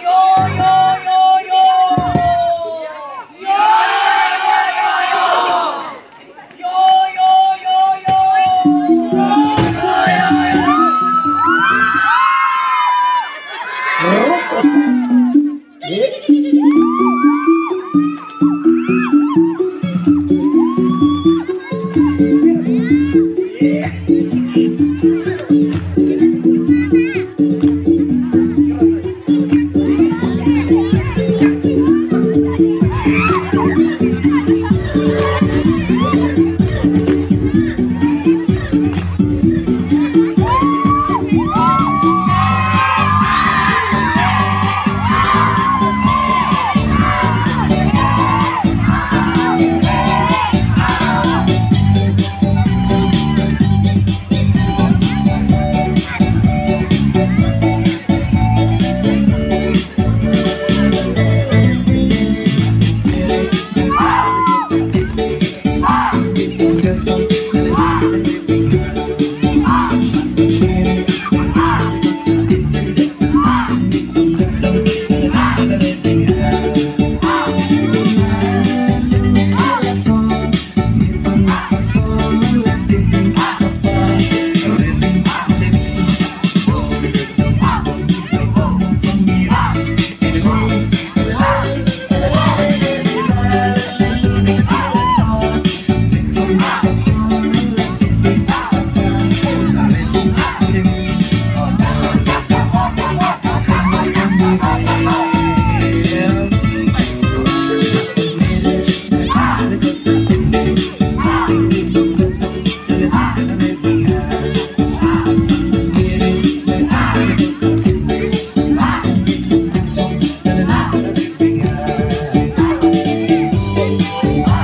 Yo, yo.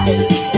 you